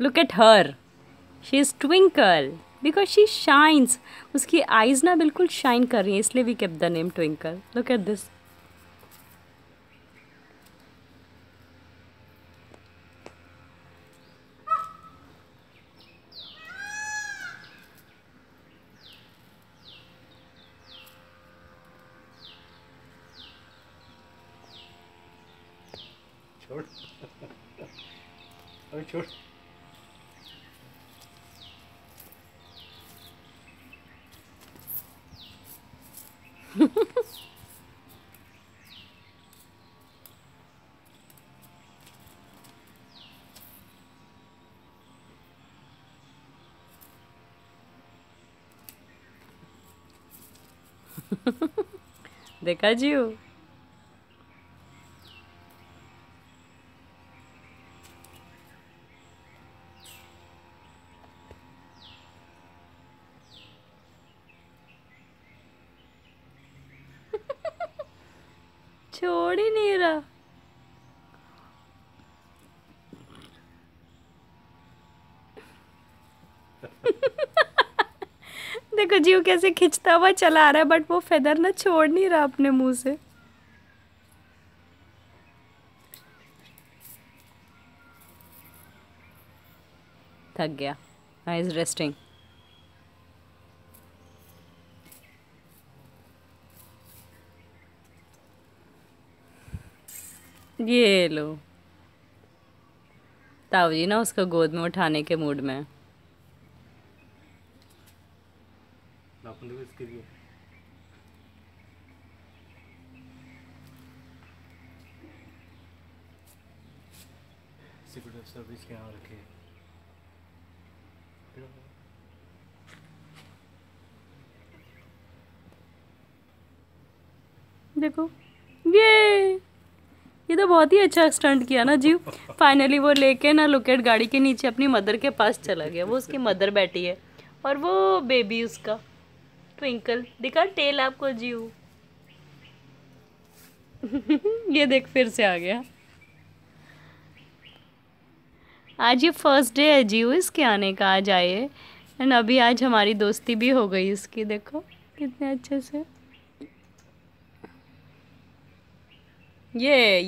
Look at her she is Twinkle because she shines उसकी eyes ना बिल्कुल shine कर रही है, इसलिए we keep the name Twinkle look at this छोड़। छोड़। देखा जीव छोड़ ही नहीं रहा। देखो, जीव कैसे खिंचता हुआ चला आ रहा है बट वो फेदर ना छोड़ नहीं रहा अपने मुँह से। थक गया। आई इज़ रेस्टिंग ये लो। ताऊ जी ना उसको गोद में उठाने के मूड में। देखो इसके लिए। सर्विस के यहाँ रखे देखो ये। ये तो बहुत ही अच्छा स्टंट किया ना जीव। फाइनली वो लेके ना लुकेट गाड़ी के नीचे अपनी मदर के पास चला गया। वो उसकी मदर बैठी है। और वो बेबी उसका। ट्विंकल दिखा टेल आपको जीव। ये देख फिर से आ गया। आज ये फ़र्स्ट डे है जीव। इसके आने का आज आए। एंड अभी आज हमारी दोस्ती भी हो गई इसकी। देखो, कितने अच्छे से। ये